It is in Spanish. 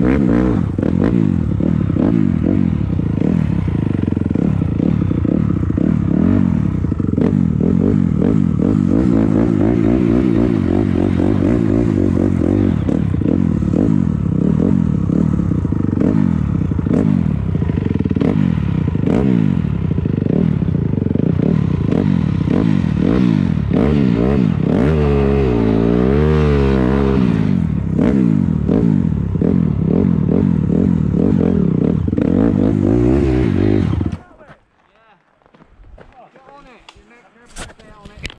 Mua,